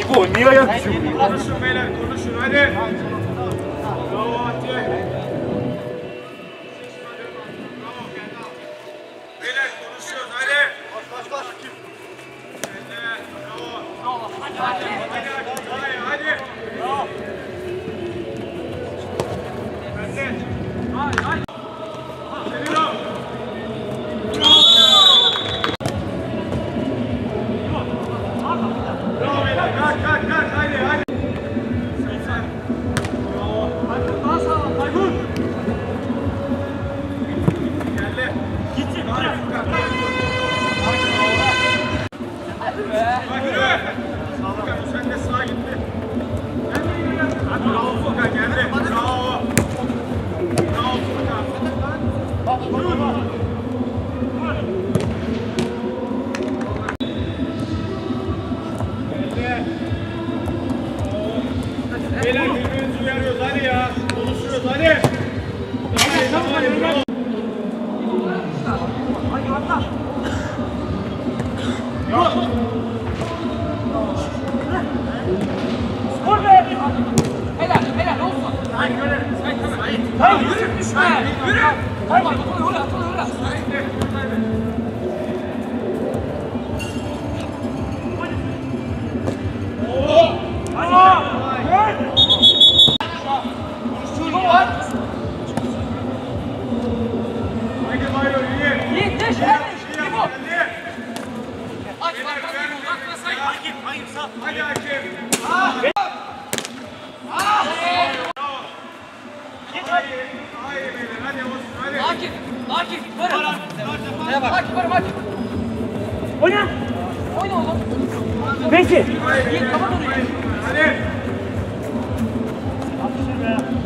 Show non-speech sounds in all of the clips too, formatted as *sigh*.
İbo niye ayak düşüyorsun? Konuşun beyler konuşun hadi.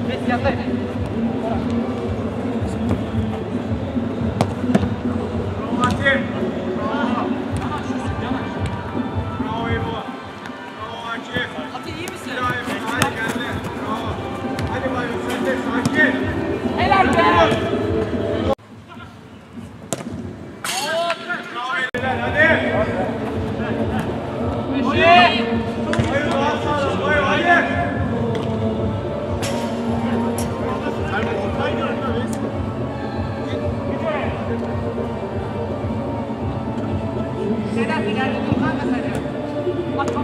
Mesut yandayım.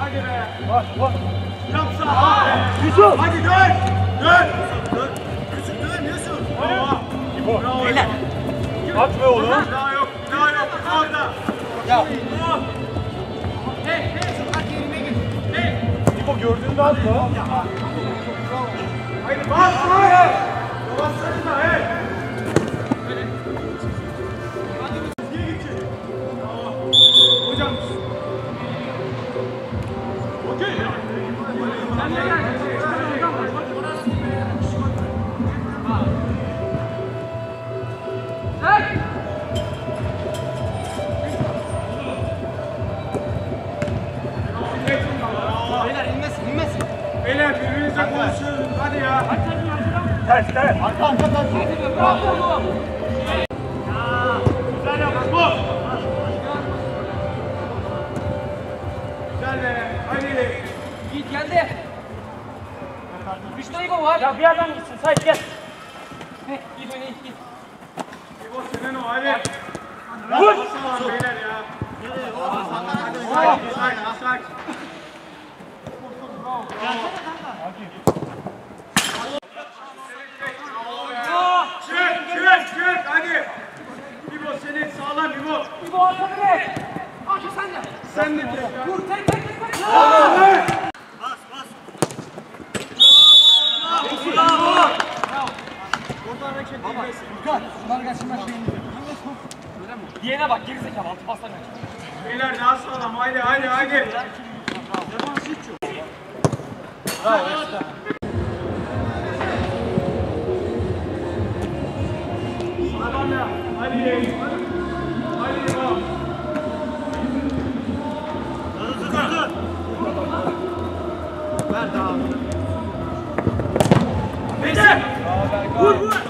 Vur bak. Süpersin hakim. Devam et. Bravo. Peki çıkar. Evet. Helal. Yaklaşsana hakim. Hadi. Şut. Bravo be. Hadi. Hayır. Hadi be. Hadi be. Bak bak. Yapsa hadi be. Yusuf. Hadi dön. Dön. Dön. Yusuf dön Yusuf. Bravo. Bravo. Beyler. At be oğlum. Daha yok. Daha yok. Orada. Ya. Hey, hey, at yerine git. Hey. İbo gördüğünde atma. Haydi bas. Bas. Bassana. Hey. Çizgiye Hadi ya. Ters ters. Hadi be, bravo Şurada İbo var. Ya bir yerden gitsin. Sait gel. Heh, git öne git. İbo senin o Ali. Vur. Beyler ya. Çık, çık, çık, hadi. İbo senin sağlam İbo. İbo arkada ne? Akı sen de. Sen de. Vur, tek tek tek tek. hareket Baba, değilmesin. Dikkat! Bunları kaçırma şeyini. Diyene bak gerizekalı altı pastan kaçır. Beyler daha sağlam haydi haydi haydi. Yaman hiç yok. Bravo. Sağlam ya. Hadi. Hadi bravo. Dur dur dur. Ver daha. Beyler! Vur vur!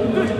Good. *laughs*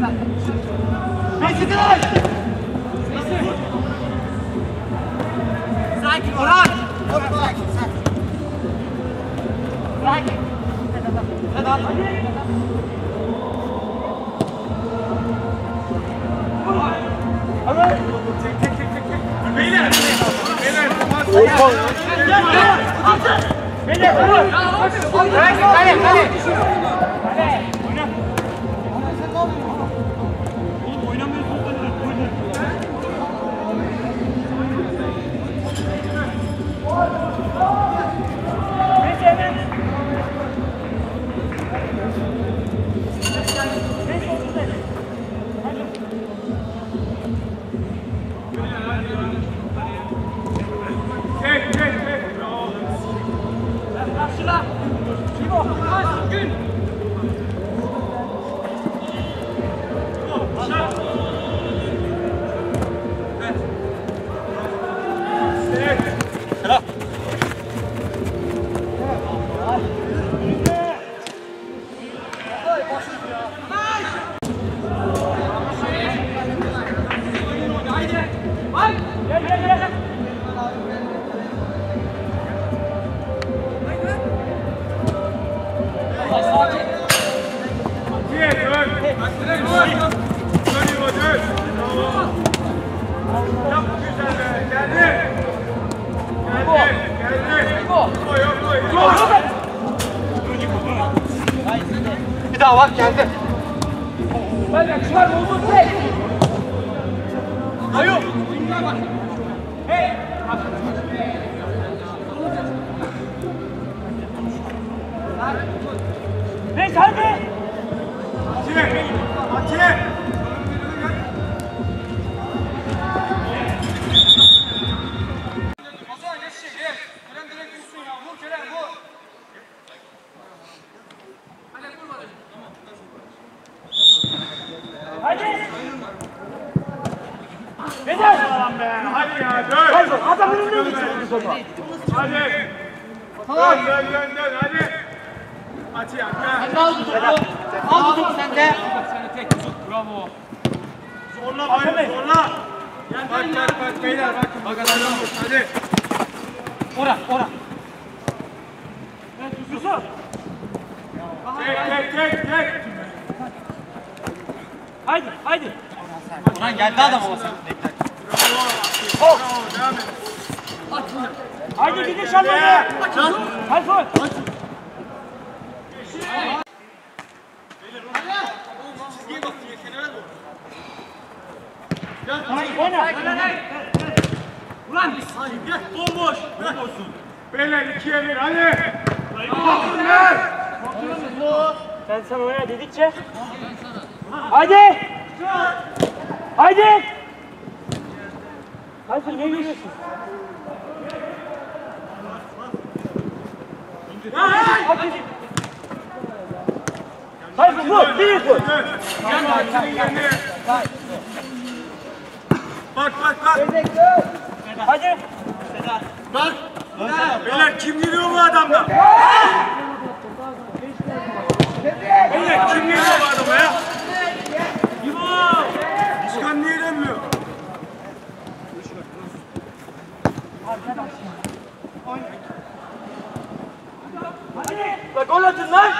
ya. Sakin sakin sakin. Sakin Orhan. Beyler. Beyler. Kale kale. Tek Daha bak geldi. Neyse hadi. Atiye. Atiye. Hadi. Beyler. Hadi ya dön. Adam önüne geçiyor topa. Hadi. Dön dön dön dön hadi. Atiye arka. Al bu topu. Al bu topu sen de. Zorla bayım zorla. Bak bak bak beyler bakın. Bak adam hadi. Orhan Orhan. Yusuf. Tek tek tek tek. Haydi haydi. Orhan geldi adam ama sen. Bravo devam et. Haydi gidin şalvarı. Tayfun. Ulan. Bomboş. Beyler ikiye bir hadi. Ver. Ben sana oyna dedikçe. Haydi. Haydi. Tayfun niye geliyorsun? Tayfun vur. Bir vur. Bak bak bak. Hadi. Bak. Beyler kim geliyor bu adamda? Beyler kim geliyor bu adama ya? Bak gol atın lan.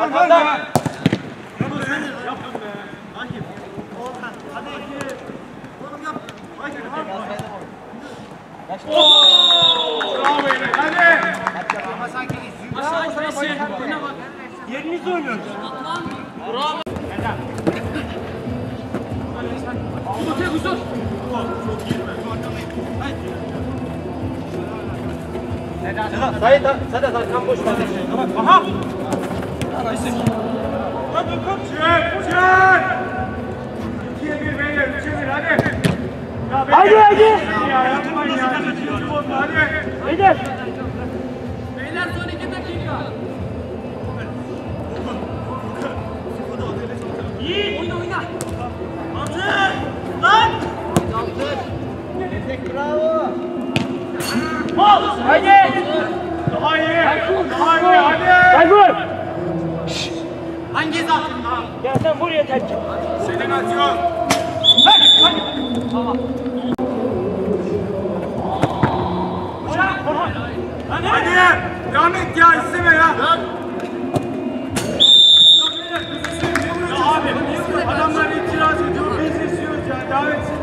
Arkanda. Yapın be. Hangi? Hadi iki. Oğlum yap. Hadi. Bravo beyler. Oynuyoruz. Sait, Sait, Hakan boş ver. Aha. Hadi kop. Çık. Çık. İkiye beyler. Üçe bir hadi. Beyler. Haydi, yapmayın ya. Hadi. Haydi. İyi. Oyna. Bravo. Haydi. Daha iyi. Daha iyi hadi. Hangi zaten? Ya sen buraya terk et. Selin atıyor. Hadi ya. Devam et ya isteme ya. Adamlar itiraz ediyor. Biz istiyoruz ya. Devam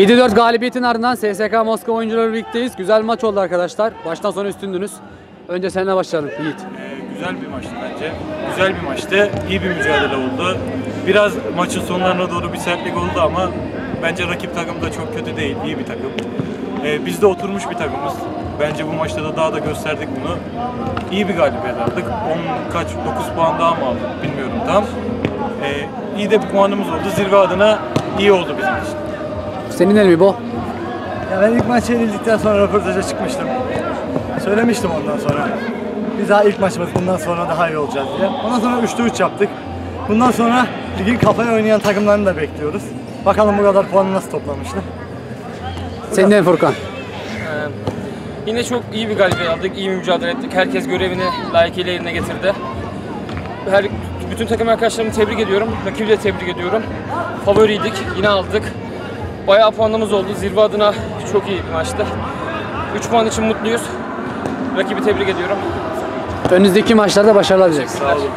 7-4 galibiyetin ardından SSK Moskova oyuncuları birlikteyiz. Güzel maç oldu arkadaşlar. Baştan sona üstündünüz. Önce seninle başlayalım Yiğit. Ee, güzel bir maçtı bence. Güzel bir maçtı. İyi bir mücadele oldu. Biraz maçın sonlarına doğru bir sertlik oldu ama bence rakip takım da çok kötü değil. İyi bir takım. Ee, biz de oturmuş bir takımız. Bence bu maçta da daha da gösterdik bunu. İyi bir galibiyet aldık. 10 kaç 9 puan daha mı aldık bilmiyorum tam. Ee, iyi de bir puanımız oldu. Zirve adına iyi oldu bizim için. Senin el mi bu? Ya ben ilk maç yenildikten sonra röportaja çıkmıştım. Söylemiştim ondan sonra. Biz daha ilk maçımız bundan sonra daha iyi olacağız diye. Ondan sonra 3'te 3 yaptık. Bundan sonra ligin kafaya oynayan takımlarını da bekliyoruz. Bakalım bu kadar puanı nasıl toplamışlar. Senin el Furkan. Yine çok iyi bir galibiyet aldık, iyi bir mücadele ettik. Herkes görevini layıkıyla yerine getirdi. Her bütün takım arkadaşlarımı tebrik ediyorum. Rakibi de tebrik ediyorum. Favoriydik, yine aldık. Bayağı puanımız oldu. Zirve adına çok iyi bir maçtı. 3 puan için mutluyuz. Rakibi tebrik ediyorum. Önünüzdeki maçlarda başarılar dileriz. Sağ olun.